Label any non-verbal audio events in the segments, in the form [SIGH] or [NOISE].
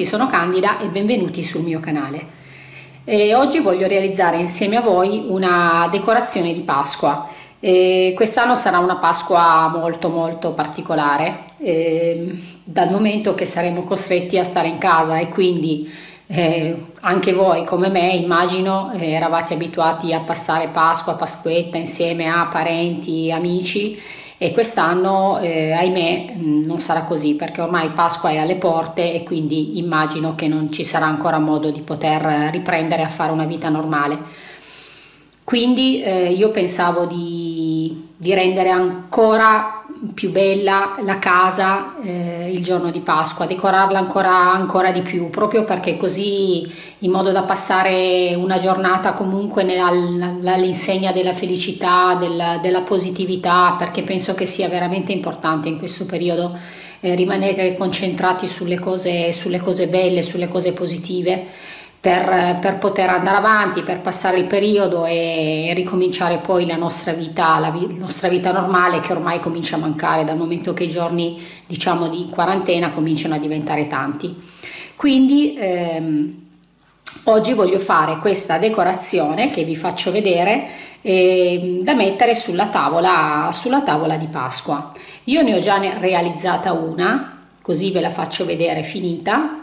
Tutti, sono Candida e benvenuti sul mio canale. E oggi voglio realizzare insieme a voi una decorazione di Pasqua. E quest'anno sarà una Pasqua molto molto particolare, eh, dal momento che saremo costretti a stare in casa e quindi eh, anche voi come me immagino eh, eravate abituati a passare Pasqua, Pasquetta insieme a parenti, amici e quest'anno eh, ahimè mm, non sarà così perché ormai Pasqua è alle porte e quindi immagino che non ci sarà ancora modo di poter riprendere a fare una vita normale. Quindi eh, io pensavo di, di rendere ancora più bella la casa eh, il giorno di Pasqua, decorarla ancora, ancora di più, proprio perché così in modo da passare una giornata comunque all'insegna della felicità, del, della positività, perché penso che sia veramente importante in questo periodo eh, rimanere concentrati sulle cose, sulle cose belle, sulle cose positive per, per, poter andare avanti, per passare il periodo e ricominciare poi la nostra vita, la, vi, nostra vita normale che ormai comincia a mancare dal momento che i giorni diciamo di quarantena cominciano a diventare tanti. Quindi ehm, oggi voglio fare questa decorazione che vi faccio vedere eh, da mettere sulla tavola, sulla tavola di Pasqua. Io ne ho già realizzata una, così ve la faccio vedere finita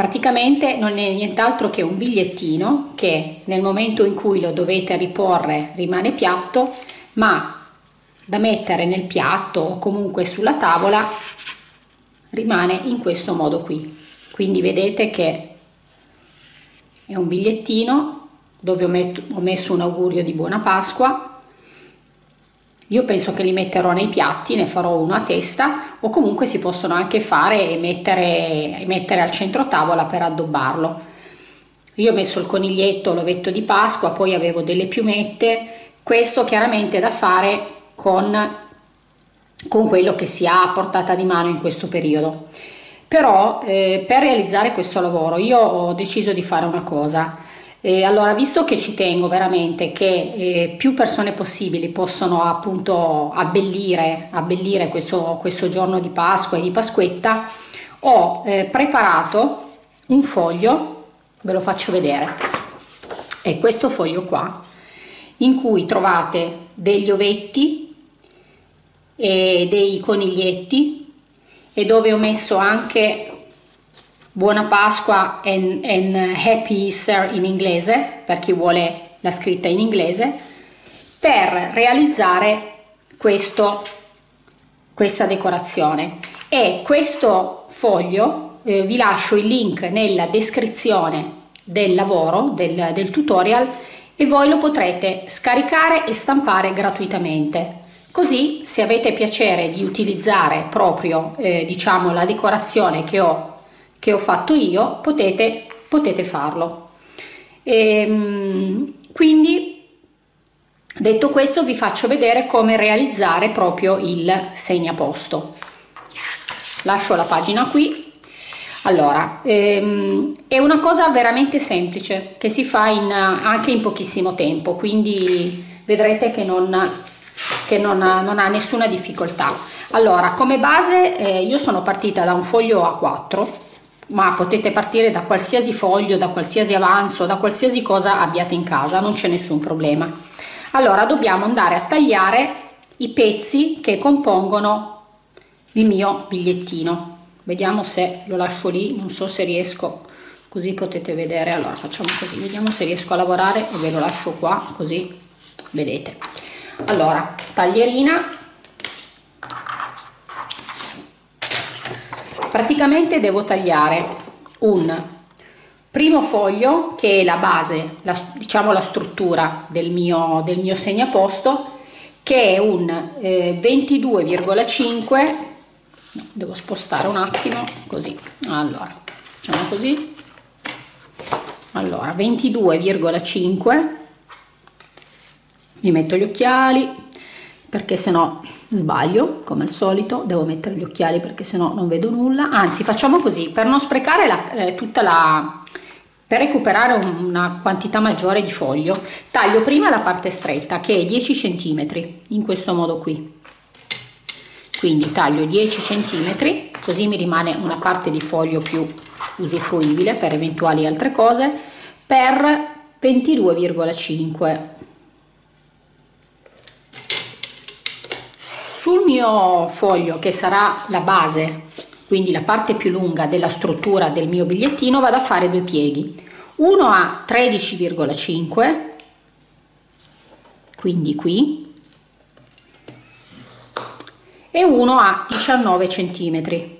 Praticamente non è nient'altro che un bigliettino che nel momento in cui lo dovete riporre rimane piatto, ma da mettere nel piatto o comunque sulla tavola rimane in questo modo qui. Quindi vedete che è un bigliettino dove ho, metto, ho messo un augurio di buona Pasqua io penso che li metterò nei piatti, ne farò uno a testa o comunque si possono anche fare e mettere, mettere al centro tavola per addobbarlo. Io ho messo il coniglietto, l'ovetto di Pasqua, poi avevo delle piumette, questo chiaramente è da fare con, con quello che si ha a portata di mano in questo periodo. Però eh, per realizzare questo lavoro io ho deciso di fare una cosa, eh, allora, visto che ci tengo veramente che eh, più persone possibili possono appunto abbellire, abbellire questo, questo, giorno di Pasqua e di Pasquetta, ho eh, preparato un foglio, ve lo faccio vedere, è questo foglio qua, in cui trovate degli ovetti e dei coniglietti e dove ho messo anche Buona Pasqua and, and Happy Easter in inglese, per chi vuole la scritta in inglese, per realizzare questo, questa decorazione. E questo foglio eh, vi lascio il link nella descrizione del lavoro, del, del tutorial, e voi lo potrete scaricare e stampare gratuitamente. Così se avete piacere di utilizzare proprio eh, diciamo la decorazione che ho che ho fatto io, potete, potete farlo. E, ehm, quindi, detto questo, vi faccio vedere come realizzare proprio il segnaposto. Lascio la pagina qui. Allora, ehm, è una cosa veramente semplice che si fa in, anche in pochissimo tempo, quindi vedrete che non, che non ha, non ha nessuna difficoltà. Allora, come base eh, io sono partita da un foglio A4 ma potete partire da qualsiasi foglio, da qualsiasi avanzo, da qualsiasi cosa abbiate in casa, non c'è nessun problema. Allora dobbiamo andare a tagliare i pezzi che compongono il mio bigliettino. Vediamo se lo lascio lì, non so se riesco, così potete vedere. Allora facciamo così, vediamo se riesco a lavorare e ve lo lascio qua, così vedete. Allora, taglierina praticamente devo tagliare un primo foglio che è la base, la, diciamo la struttura del mio, del mio segnaposto che è un eh, 22,5 devo spostare un attimo così. Allora facciamo così. Allora 22,5 mi metto gli occhiali perché se no sbaglio come al solito devo mettere gli occhiali perché sennò non vedo nulla. Anzi facciamo così per non sprecare la, eh, tutta la per recuperare una quantità maggiore di foglio taglio prima la parte stretta che è 10 cm in questo modo qui. Quindi taglio 10 cm così mi rimane una parte di foglio più usufruibile per eventuali altre cose per 22,5 sul mio foglio che sarà la base quindi la parte più lunga della struttura del mio bigliettino vado a fare due pieghi. Uno a 13,5 quindi qui e uno a 19 centimetri.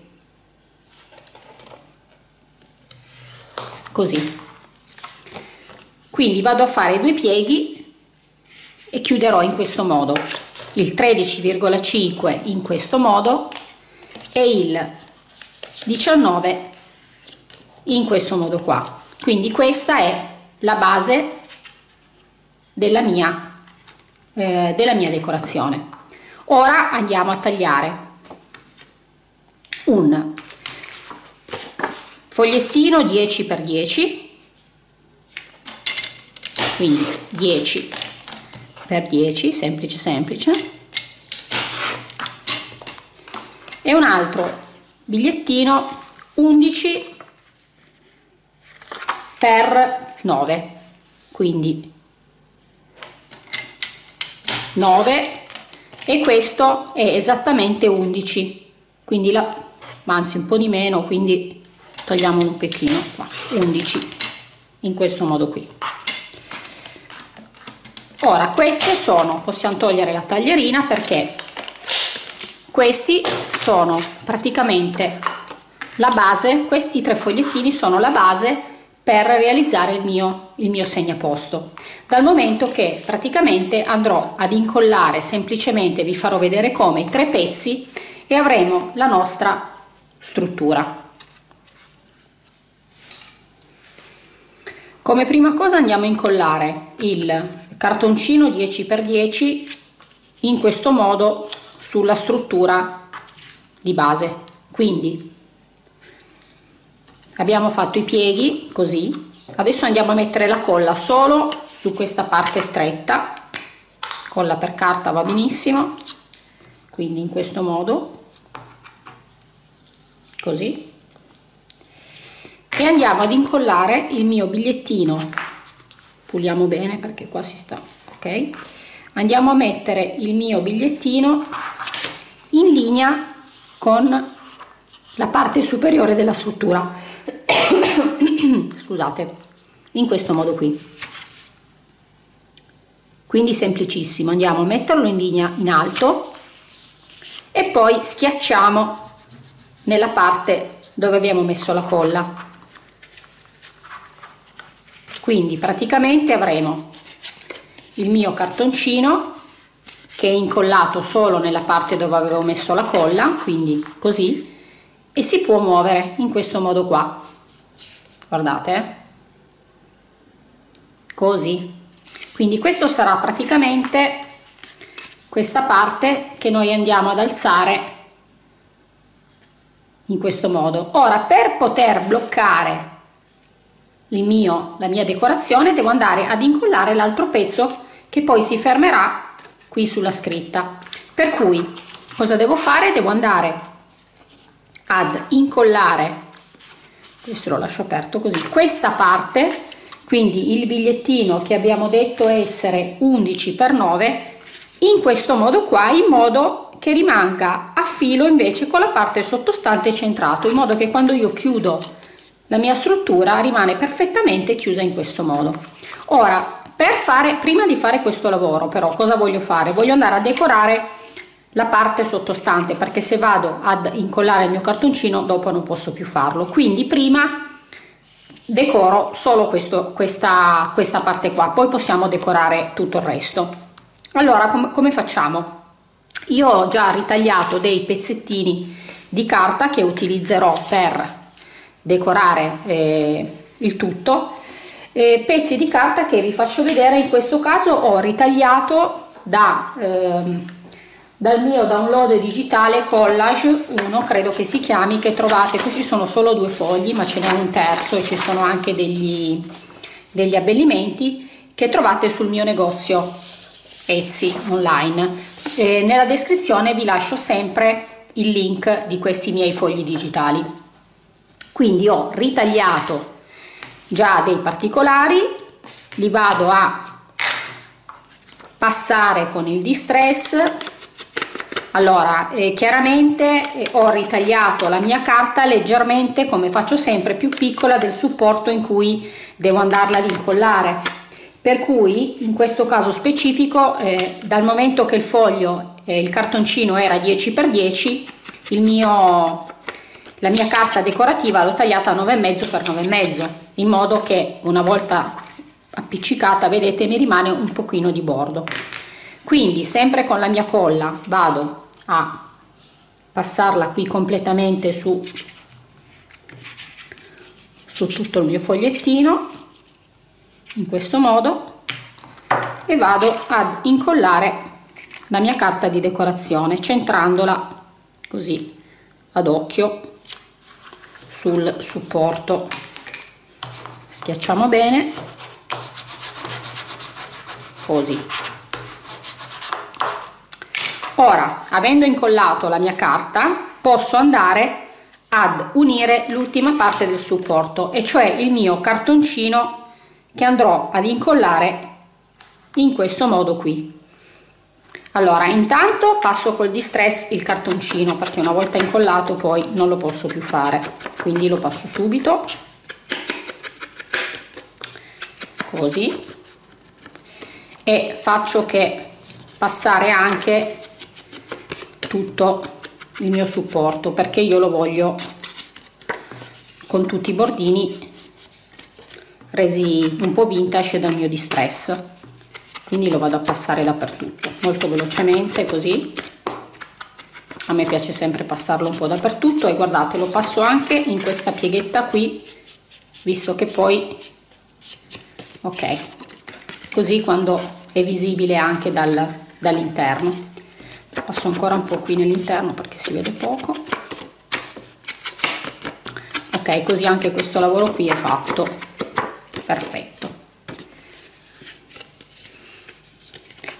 Così. Quindi vado a fare due pieghi e chiuderò in questo modo il 13,5 in questo modo e il 19 in questo modo qua. Quindi questa è la base della mia, eh, della mia decorazione. Ora andiamo a tagliare un fogliettino 10 x 10 quindi 10 x 10 semplice semplice. E un altro bigliettino 11 per 9 quindi 9 e questo è esattamente 11 quindi la anzi un po di meno quindi togliamo un pecchino qua. 11 in questo modo qui ora queste sono possiamo togliere la taglierina perché questi sono praticamente la base questi tre fogliettini sono la base per realizzare il mio, il mio segnaposto. Dal momento che praticamente andrò ad incollare semplicemente vi farò vedere come i tre pezzi e avremo la nostra struttura. Come prima cosa andiamo a incollare il cartoncino 10 x 10 in questo modo sulla struttura di base. Quindi abbiamo fatto i pieghi così. Adesso andiamo a mettere la colla solo su questa parte stretta. Colla per carta va benissimo. Quindi in questo modo. Così. E andiamo ad incollare il mio bigliettino puliamo bene perché qua si sta ok? Andiamo a mettere il mio bigliettino in linea con la parte superiore della struttura. [COUGHS] Scusate in questo modo qui. Quindi semplicissimo andiamo a metterlo in linea in alto e poi schiacciamo nella parte dove abbiamo messo la colla quindi praticamente avremo il mio cartoncino che è incollato solo nella parte dove avevo messo la colla quindi così e si può muovere in questo modo qua. Guardate eh? così. Quindi questo sarà praticamente questa parte che noi andiamo ad alzare in questo modo. Ora per poter bloccare mio, la mia decorazione devo andare ad incollare l'altro pezzo che poi si fermerà qui sulla scritta. Per cui cosa devo fare? Devo andare ad incollare questo lo lascio aperto così questa parte quindi il bigliettino che abbiamo detto essere 11 per 9 in questo modo qua in modo che rimanga a filo invece con la parte sottostante centrato in modo che quando io chiudo la mia struttura rimane perfettamente chiusa in questo modo. Ora per fare prima di fare questo lavoro però cosa voglio fare? Voglio andare a decorare la parte sottostante perché se vado ad incollare il mio cartoncino dopo non posso più farlo. Quindi prima decoro solo questo, questa, questa parte qua poi possiamo decorare tutto il resto. Allora com come facciamo? Io ho già ritagliato dei pezzettini di carta che utilizzerò per decorare eh, il tutto. Eh, pezzi di carta che vi faccio vedere in questo caso ho ritagliato da, ehm, dal mio download digitale collage 1 credo che si chiami che trovate. Questi sono solo due fogli ma ce n'è un terzo e ci sono anche degli, degli abbellimenti che trovate sul mio negozio Etsy online. Eh, nella descrizione vi lascio sempre il link di questi miei fogli digitali quindi ho ritagliato già dei particolari li vado a passare con il distress. Allora eh, chiaramente eh, ho ritagliato la mia carta leggermente come faccio sempre più piccola del supporto in cui devo andarla ad incollare. Per cui in questo caso specifico eh, dal momento che il foglio il cartoncino era 10 x 10 il mio la mia carta decorativa l'ho tagliata a 9,5 x 9,5 in modo che una volta appiccicata vedete mi rimane un pochino di bordo. Quindi sempre con la mia colla vado a passarla qui completamente su su tutto il mio fogliettino in questo modo e vado ad incollare la mia carta di decorazione centrandola così ad occhio sul supporto. Schiacciamo bene. Così. Ora avendo incollato la mia carta posso andare ad unire l'ultima parte del supporto e cioè il mio cartoncino che andrò ad incollare in questo modo qui allora intanto passo col distress il cartoncino perché una volta incollato poi non lo posso più fare. Quindi lo passo subito. Così. E faccio che passare anche tutto il mio supporto perché io lo voglio con tutti i bordini resi un po' vintage dal mio distress quindi lo vado a passare dappertutto molto velocemente così. A me piace sempre passarlo un po' dappertutto e guardate lo passo anche in questa pieghetta qui visto che poi ok così quando è visibile anche dal, dall'interno. Passo ancora un po' qui nell'interno perché si vede poco. Ok così anche questo lavoro qui è fatto. Perfetto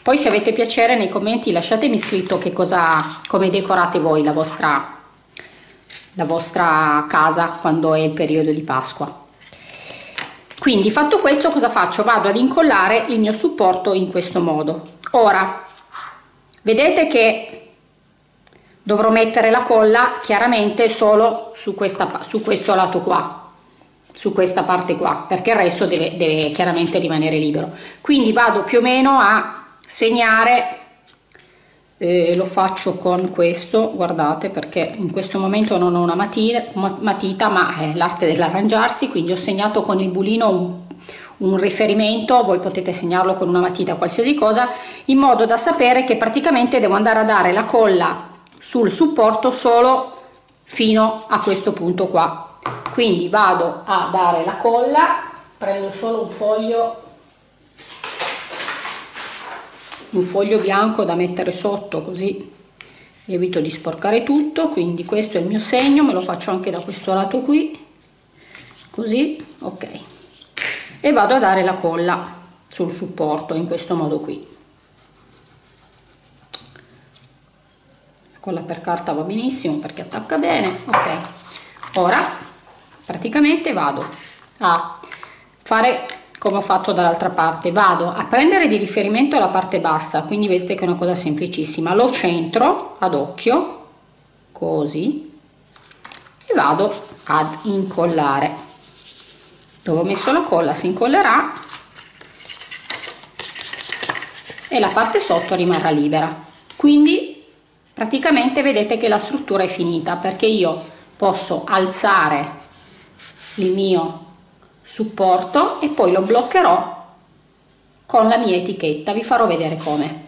poi se avete piacere nei commenti lasciatemi scritto che cosa come decorate voi la vostra la vostra casa quando è il periodo di pasqua. Quindi fatto questo cosa faccio? Vado ad incollare il mio supporto in questo modo. Ora vedete che dovrò mettere la colla chiaramente solo su, questa, su questo lato qua su questa parte qua perché il resto deve, deve chiaramente rimanere libero. Quindi vado più o meno a segnare eh, lo faccio con questo guardate perché in questo momento non ho una matita, matita ma è l'arte dell'arrangiarsi quindi ho segnato con il bulino un, un riferimento voi potete segnarlo con una matita qualsiasi cosa in modo da sapere che praticamente devo andare a dare la colla sul supporto solo fino a questo punto qua. Quindi vado a dare la colla prendo solo un foglio un foglio bianco da mettere sotto così evito di sporcare tutto. Quindi questo è il mio segno me lo faccio anche da questo lato qui. Così ok. E vado a dare la colla sul supporto in questo modo qui. La colla per carta va benissimo perché attacca bene ok. Ora praticamente vado a fare come ho fatto dall'altra parte. Vado a prendere di riferimento la parte bassa quindi vedete che è una cosa semplicissima. Lo centro ad occhio così e vado ad incollare. Dove ho messo la colla si incollerà e la parte sotto rimarrà libera. Quindi praticamente vedete che la struttura è finita perché io posso alzare il mio supporto e poi lo bloccherò con la mia etichetta. Vi farò vedere come.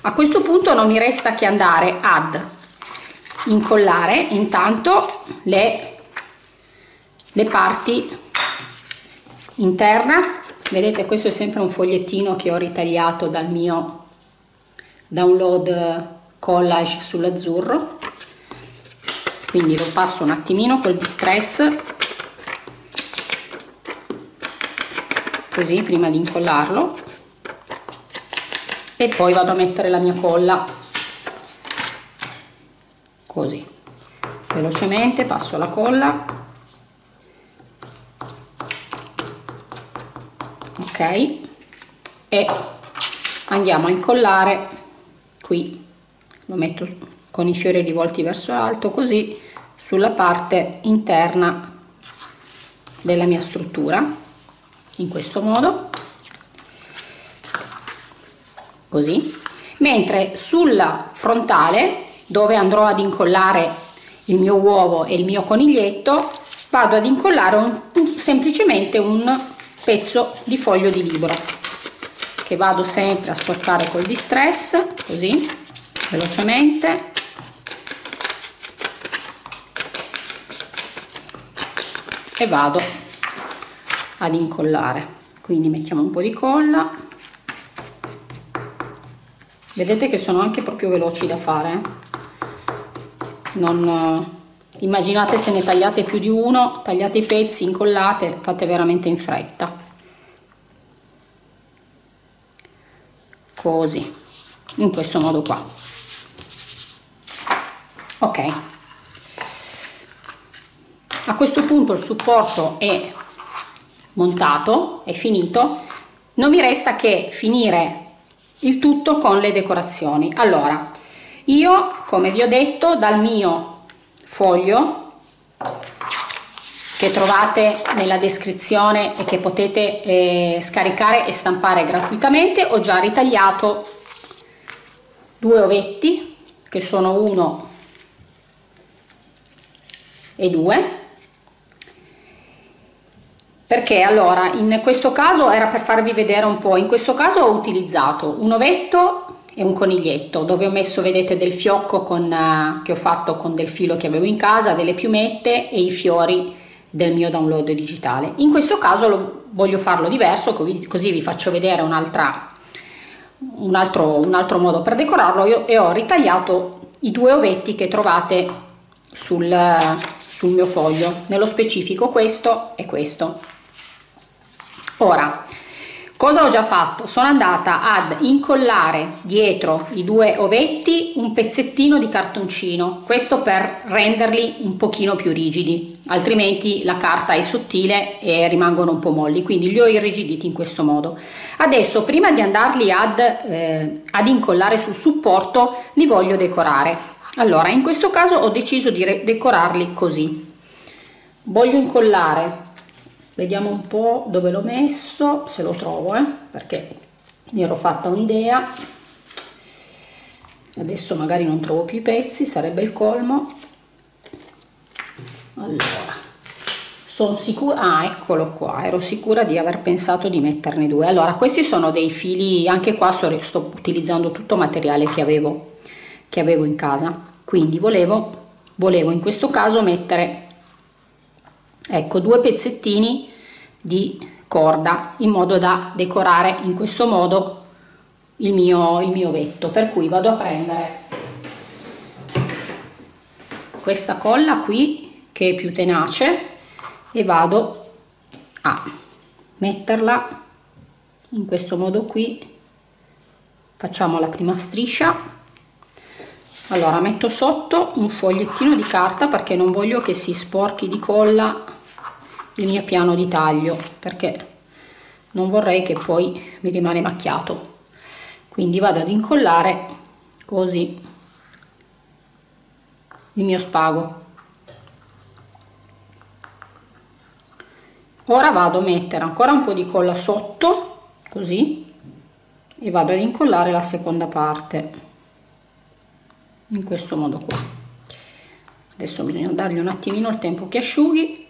A questo punto non mi resta che andare ad incollare intanto le, le parti interna. Vedete questo è sempre un fogliettino che ho ritagliato dal mio download collage sull'azzurro. Quindi lo passo un attimino col distress così prima di incollarlo. E poi vado a mettere la mia colla. Così. Velocemente passo la colla. Ok. E andiamo a incollare qui. Lo metto con i fiori rivolti verso l'alto così sulla parte interna della mia struttura in questo modo così mentre sulla frontale dove andrò ad incollare il mio uovo e il mio coniglietto vado ad incollare un, semplicemente un pezzo di foglio di libro che vado sempre a sporcare col distress così velocemente. E vado ad incollare. Quindi mettiamo un po' di colla. Vedete che sono anche proprio veloci da fare non immaginate se ne tagliate più di uno tagliate i pezzi incollate fate veramente in fretta. Così in questo modo qua. Ok. A questo punto il supporto è montato è finito. Non mi resta che finire il tutto con le decorazioni. Allora io come vi ho detto dal mio foglio che trovate nella descrizione e che potete eh, scaricare e stampare gratuitamente ho già ritagliato due ovetti che sono uno e due perché allora in questo caso era per farvi vedere un po' in questo caso ho utilizzato un ovetto e un coniglietto dove ho messo vedete del fiocco con, uh, che ho fatto con del filo che avevo in casa delle piumette e i fiori del mio download digitale. In questo caso lo, voglio farlo diverso così vi faccio vedere un'altra un altro, un altro modo per decorarlo. Io, e ho ritagliato i due ovetti che trovate sul, sul mio foglio. Nello specifico questo e questo ora cosa ho già fatto? Sono andata ad incollare dietro i due ovetti un pezzettino di cartoncino questo per renderli un pochino più rigidi altrimenti la carta è sottile e rimangono un po' molli quindi li ho irrigiditi in questo modo. Adesso prima di andarli ad, eh, ad incollare sul supporto li voglio decorare. Allora in questo caso ho deciso di decorarli così. Voglio incollare vediamo un po' dove l'ho messo se lo trovo eh, perché mi ero fatta un'idea. Adesso magari non trovo più i pezzi sarebbe il colmo. Allora sono sicura ah eccolo qua ero sicura di aver pensato di metterne due. Allora questi sono dei fili anche qua sto, sto utilizzando tutto materiale che avevo che avevo in casa. Quindi volevo volevo in questo caso mettere ecco due pezzettini di corda in modo da decorare in questo modo il mio, il mio vetto per cui vado a prendere questa colla qui che è più tenace e vado a metterla in questo modo qui. Facciamo la prima striscia. Allora metto sotto un fogliettino di carta perché non voglio che si sporchi di colla il mio piano di taglio perché non vorrei che poi mi rimane macchiato. Quindi vado ad incollare così il mio spago. Ora vado a mettere ancora un po' di colla sotto così e vado ad incollare la seconda parte in questo modo qua. Adesso bisogna dargli un attimino il tempo che asciughi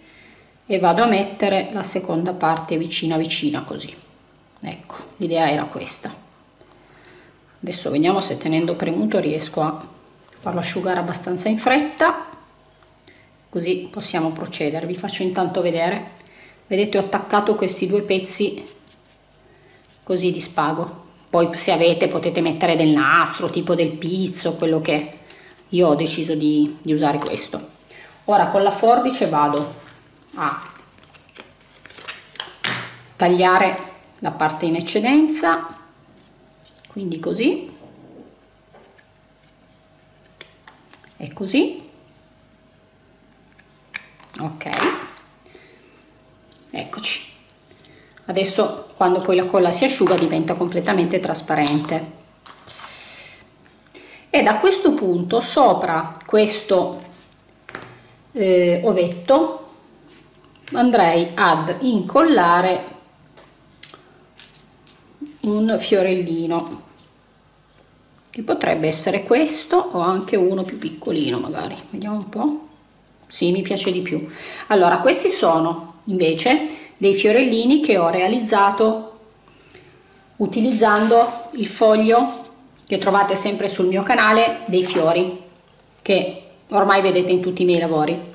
e vado a mettere la seconda parte vicina vicina così. Ecco l'idea era questa. Adesso vediamo se tenendo premuto riesco a farlo asciugare abbastanza in fretta. Così possiamo procedere. Vi faccio intanto vedere. Vedete ho attaccato questi due pezzi così di spago. Poi se avete potete mettere del nastro tipo del pizzo quello che io ho deciso di, di usare questo. Ora con la forbice vado a tagliare la parte in eccedenza quindi così è così ok eccoci. Adesso quando poi la colla si asciuga diventa completamente trasparente. E da questo punto sopra questo eh, ovetto andrei ad incollare un fiorellino che potrebbe essere questo o anche uno più piccolino magari. Vediamo un po' sì mi piace di più. Allora questi sono invece dei fiorellini che ho realizzato utilizzando il foglio che trovate sempre sul mio canale dei fiori che ormai vedete in tutti i miei lavori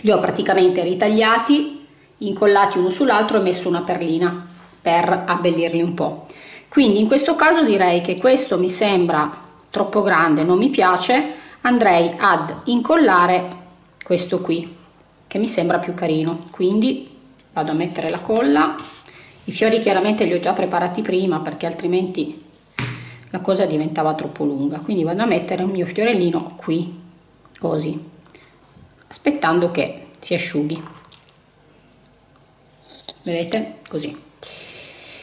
li ho praticamente ritagliati incollati uno sull'altro e messo una perlina per abbellirli un po' quindi in questo caso direi che questo mi sembra troppo grande non mi piace andrei ad incollare questo qui che mi sembra più carino. Quindi vado a mettere la colla. I fiori chiaramente li ho già preparati prima perché altrimenti la cosa diventava troppo lunga. Quindi vado a mettere un mio fiorellino qui così aspettando che si asciughi. Vedete? Così.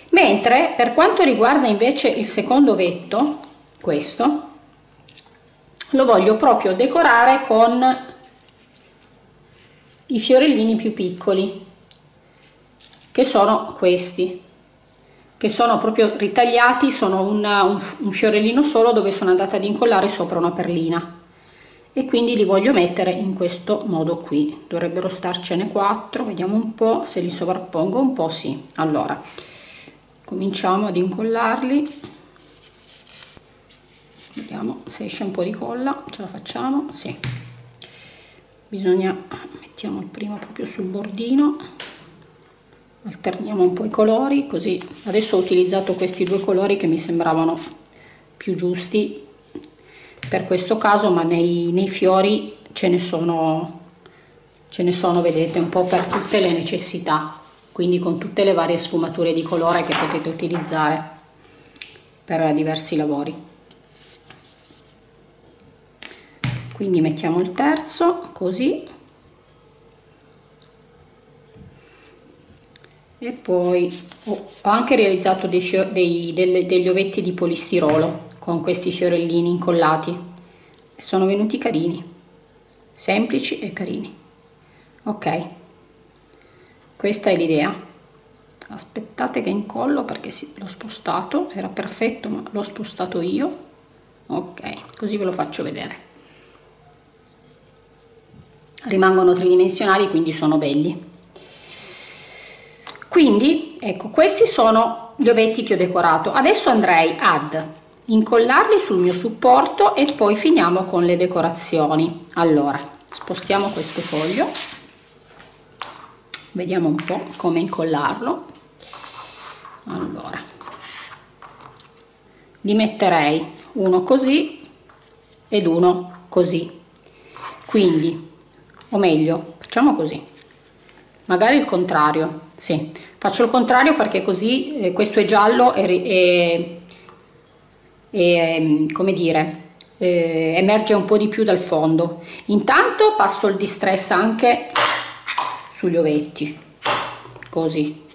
Mentre per quanto riguarda invece il secondo vetto questo lo voglio proprio decorare con i fiorellini più piccoli che sono questi che sono proprio ritagliati sono una, un, un fiorellino solo dove sono andata ad incollare sopra una perlina e quindi li voglio mettere in questo modo qui. Dovrebbero starcene 4 vediamo un po se li sovrappongo un po sì. Allora cominciamo ad incollarli. Vediamo se esce un po' di colla. Ce la facciamo? Sì. Bisogna mettiamo il primo proprio sul bordino. Alterniamo un po' i colori così. Adesso ho utilizzato questi due colori che mi sembravano più giusti per questo caso ma nei, nei fiori ce ne sono ce ne sono vedete un po' per tutte le necessità quindi con tutte le varie sfumature di colore che potete utilizzare per diversi lavori. Quindi mettiamo il terzo così. E poi ho anche realizzato dei dei, delle, degli ovetti di polistirolo con questi fiorellini incollati. Sono venuti carini semplici e carini. Ok. Questa è l'idea. Aspettate che incollo perché l'ho spostato era perfetto ma l'ho spostato io. Ok così ve lo faccio vedere. Rimangono tridimensionali quindi sono belli. Quindi ecco questi sono gli ovetti che ho decorato. Adesso andrei ad incollarli sul mio supporto e poi finiamo con le decorazioni. Allora spostiamo questo foglio. Vediamo un po' come incollarlo. Allora li metterei uno così ed uno così. Quindi o meglio facciamo così. Magari il contrario sì. Faccio il contrario perché così eh, questo è giallo e, e, e come dire eh, emerge un po' di più dal fondo. Intanto passo il distress anche sugli ovetti. Così.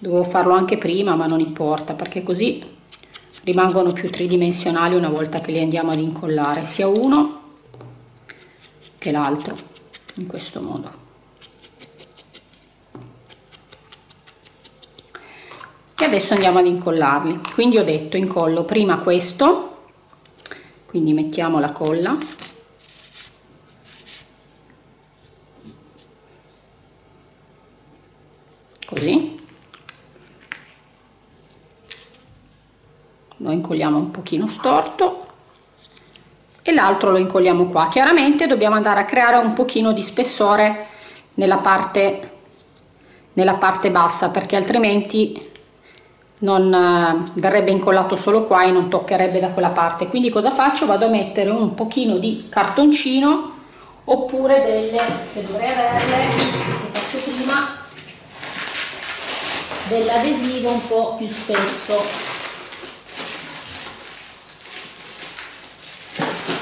Dovevo farlo anche prima ma non importa perché così rimangono più tridimensionali una volta che li andiamo ad incollare sia uno che l'altro in questo modo e adesso andiamo ad incollarli. Quindi ho detto incollo prima questo. Quindi mettiamo la colla. Così. Lo incolliamo un pochino storto. E l'altro lo incolliamo qua. Chiaramente dobbiamo andare a creare un pochino di spessore nella parte nella parte bassa perché altrimenti non eh, verrebbe incollato solo qua e non toccherebbe da quella parte. Quindi cosa faccio? Vado a mettere un pochino di cartoncino oppure delle che dovrei averle che faccio prima dell'adesivo un po' più spesso.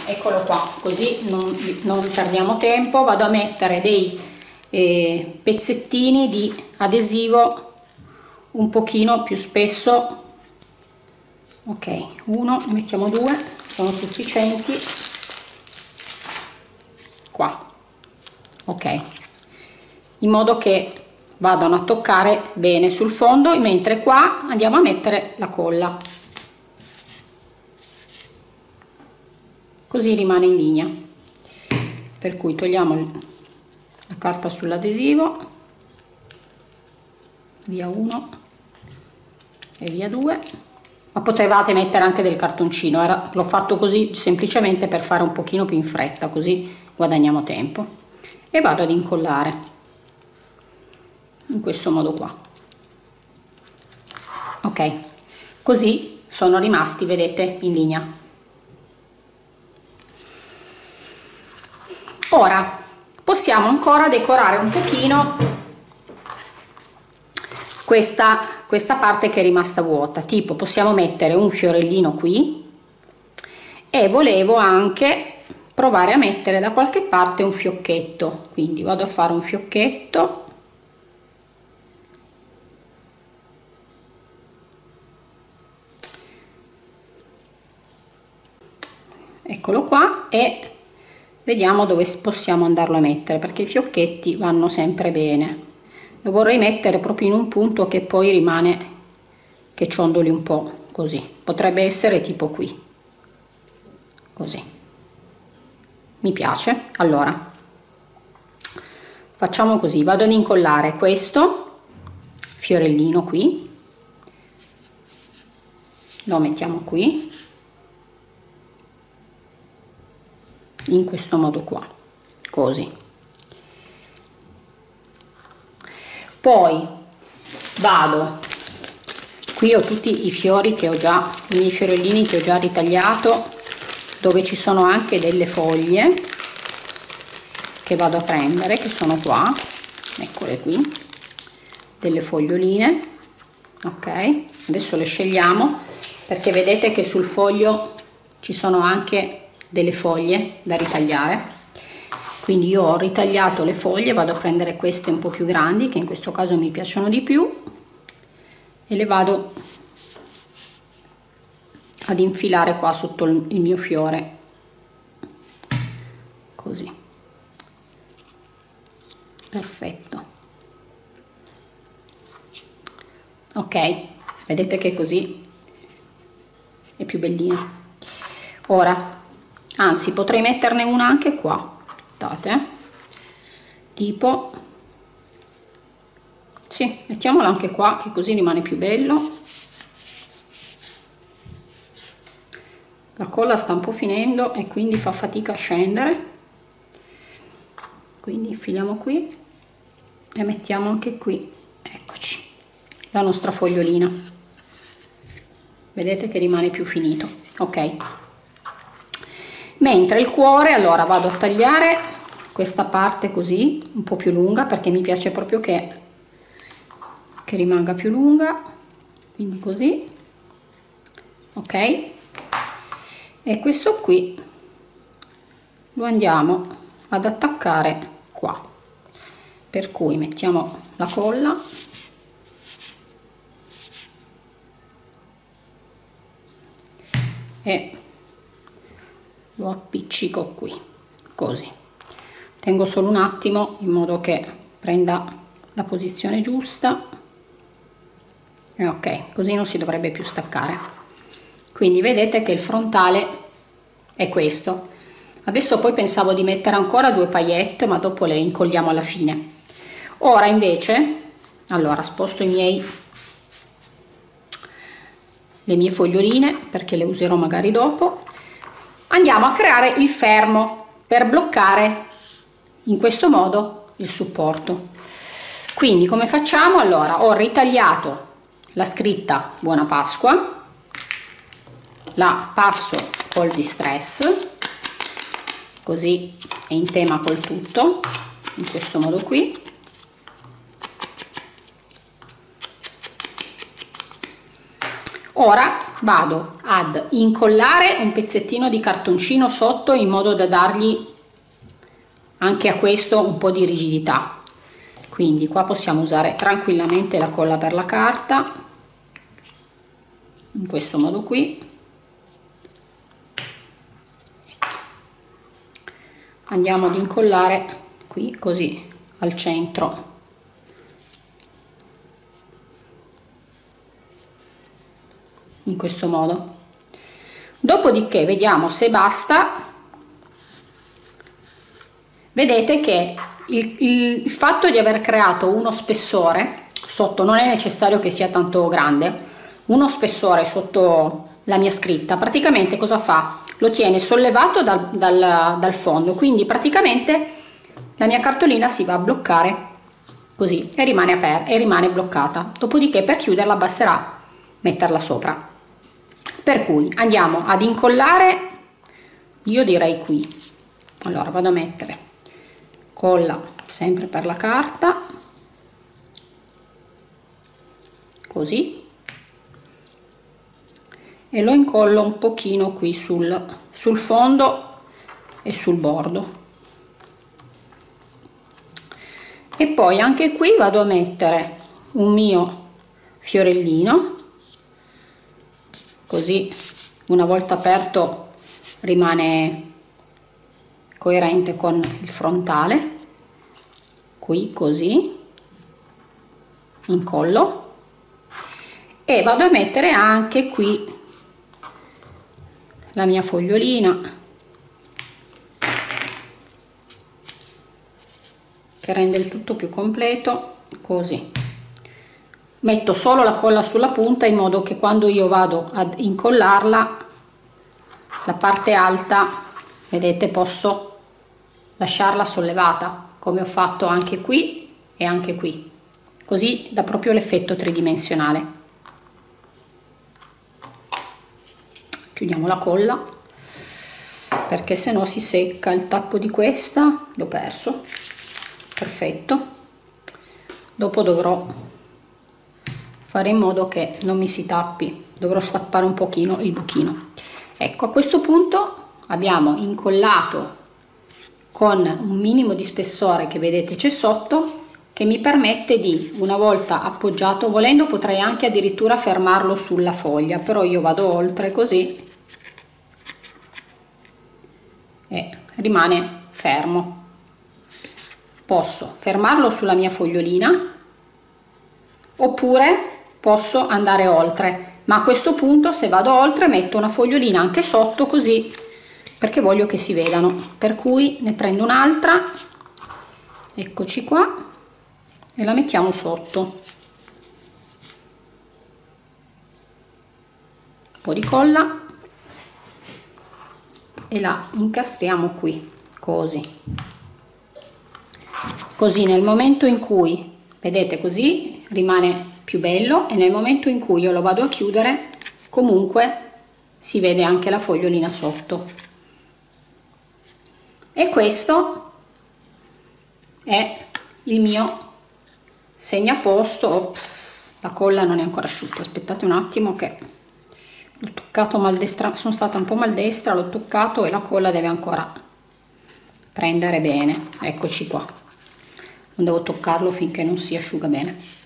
Eccolo qua così non, non perdiamo tempo. Vado a mettere dei eh, pezzettini di adesivo un pochino più spesso. Ok uno mettiamo due sono sufficienti. Qua. Ok. In modo che vadano a toccare bene sul fondo mentre qua andiamo a mettere la colla. Così rimane in linea. Per cui togliamo la carta sull'adesivo. Via 1 e via 2 ma potevate mettere anche del cartoncino l'ho fatto così semplicemente per fare un pochino più in fretta così guadagniamo tempo. E vado ad incollare. In questo modo qua. Ok. Così sono rimasti vedete in linea. Ora possiamo ancora decorare un pochino questa, questa parte che è rimasta vuota tipo possiamo mettere un fiorellino qui e volevo anche provare a mettere da qualche parte un fiocchetto. Quindi vado a fare un fiocchetto. Eccolo qua e vediamo dove possiamo andarlo a mettere perché i fiocchetti vanno sempre bene lo vorrei mettere proprio in un punto che poi rimane che ciondoli un po' così. Potrebbe essere tipo qui. Così. Mi piace. Allora facciamo così. Vado ad incollare questo fiorellino qui. Lo mettiamo qui. In questo modo qua. Così poi vado. Qui ho tutti i fiori che ho già i miei fiorellini che ho già ritagliato dove ci sono anche delle foglie che vado a prendere che sono qua. Eccole qui. Delle foglioline. Ok. Adesso le scegliamo perché vedete che sul foglio ci sono anche delle foglie da ritagliare quindi io ho ritagliato le foglie vado a prendere queste un po' più grandi che in questo caso mi piacciono di più e le vado ad infilare qua sotto il mio fiore. Così. Perfetto. Ok vedete che così è più bellina. Ora anzi potrei metterne una anche qua aspettate. Tipo sì mettiamola anche qua che così rimane più bello. La colla sta un po' finendo e quindi fa fatica a scendere. Quindi infiliamo qui e mettiamo anche qui. Eccoci la nostra fogliolina. Vedete che rimane più finito ok mentre il cuore allora vado a tagliare questa parte così un po' più lunga perché mi piace proprio che, che rimanga più lunga quindi così ok? E questo qui lo andiamo ad attaccare qua. Per cui mettiamo la colla. E lo appiccico qui così. Tengo solo un attimo in modo che prenda la posizione giusta. E ok così non si dovrebbe più staccare. Quindi vedete che il frontale è questo. Adesso poi pensavo di mettere ancora due paillette ma dopo le incolliamo alla fine. Ora invece allora sposto i miei le mie foglioline perché le userò magari dopo andiamo a creare il fermo per bloccare in questo modo il supporto. Quindi come facciamo? Allora ho ritagliato la scritta buona pasqua la passo col distress così è in tema col tutto in questo modo qui ora vado ad incollare un pezzettino di cartoncino sotto in modo da dargli anche a questo un po' di rigidità. Quindi qua possiamo usare tranquillamente la colla per la carta in questo modo qui. Andiamo ad incollare qui così al centro in questo modo. Dopodiché vediamo se basta. Vedete che il, il fatto di aver creato uno spessore sotto non è necessario che sia tanto grande. Uno spessore sotto la mia scritta praticamente cosa fa? Lo tiene sollevato dal, dal, dal fondo quindi praticamente la mia cartolina si va a bloccare così e rimane aperta e rimane bloccata. Dopodiché per chiuderla basterà metterla sopra per cui andiamo ad incollare io direi qui. Allora vado a mettere colla sempre per la carta così e lo incollo un pochino qui sul, sul fondo e sul bordo. E poi anche qui vado a mettere un mio fiorellino così una volta aperto rimane coerente con il frontale. Qui così incollo e vado a mettere anche qui la mia fogliolina. Che rende il tutto più completo così metto solo la colla sulla punta in modo che quando io vado ad incollarla la parte alta vedete posso lasciarla sollevata come ho fatto anche qui e anche qui. Così dà proprio l'effetto tridimensionale. Chiudiamo la colla perché se no si secca il tappo di questa. L'ho perso. Perfetto. Dopo dovrò fare in modo che non mi si tappi. Dovrò stappare un pochino il buchino. Ecco a questo punto abbiamo incollato con un minimo di spessore che vedete c'è sotto che mi permette di una volta appoggiato volendo potrei anche addirittura fermarlo sulla foglia però io vado oltre così e rimane fermo. Posso fermarlo sulla mia fogliolina oppure posso andare oltre ma a questo punto se vado oltre metto una fogliolina anche sotto così perché voglio che si vedano. Per cui ne prendo un'altra eccoci qua e la mettiamo sotto. Un po' di colla e la incastriamo qui così. Così nel momento in cui vedete così rimane più bello e nel momento in cui io lo vado a chiudere comunque si vede anche la fogliolina sotto. E questo è il mio segnaposto. Ops la colla non è ancora asciutta. Aspettate un attimo che l'ho toccato maldestra sono stata un po' maldestra l'ho toccato e la colla deve ancora prendere bene. Eccoci qua. Non devo toccarlo finché non si asciuga bene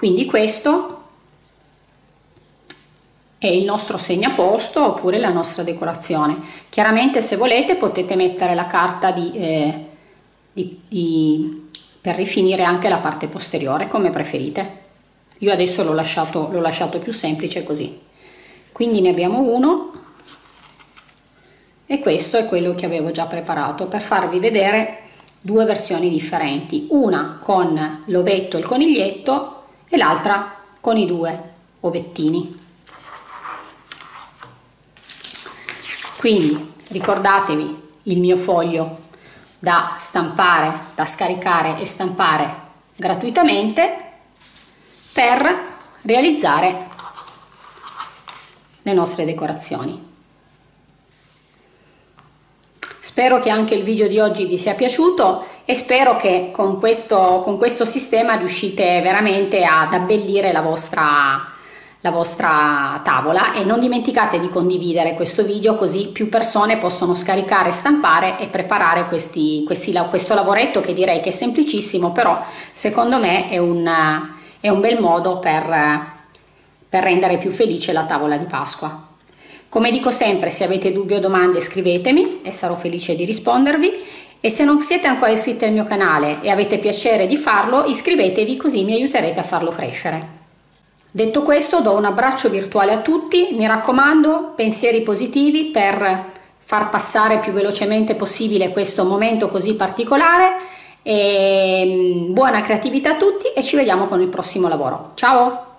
quindi questo è il nostro segnaposto oppure la nostra decorazione. Chiaramente se volete potete mettere la carta di, eh, di, di, per rifinire anche la parte posteriore come preferite. Io adesso l'ho lasciato, lasciato più semplice così. Quindi ne abbiamo uno. E questo è quello che avevo già preparato per farvi vedere due versioni differenti. Una con l'ovetto e il coniglietto e l'altra con i due ovettini. Quindi ricordatevi il mio foglio da stampare, da scaricare e stampare gratuitamente per realizzare le nostre decorazioni. Spero che anche il video di oggi vi sia piaciuto e spero che con questo, con questo sistema riuscite veramente ad abbellire la vostra, la vostra tavola e non dimenticate di condividere questo video così più persone possono scaricare, stampare e preparare questi, questi, questo lavoretto che direi che è semplicissimo però secondo me è un, è un bel modo per, per rendere più felice la tavola di Pasqua. Come dico sempre, se avete dubbi o domande scrivetemi e sarò felice di rispondervi e se non siete ancora iscritti al mio canale e avete piacere di farlo, iscrivetevi così mi aiuterete a farlo crescere. Detto questo, do un abbraccio virtuale a tutti, mi raccomando, pensieri positivi per far passare più velocemente possibile questo momento così particolare e mm, buona creatività a tutti e ci vediamo con il prossimo lavoro. Ciao!